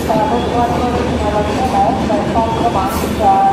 Sekarang kita akan melihat bagaimana kita dapat memastikan.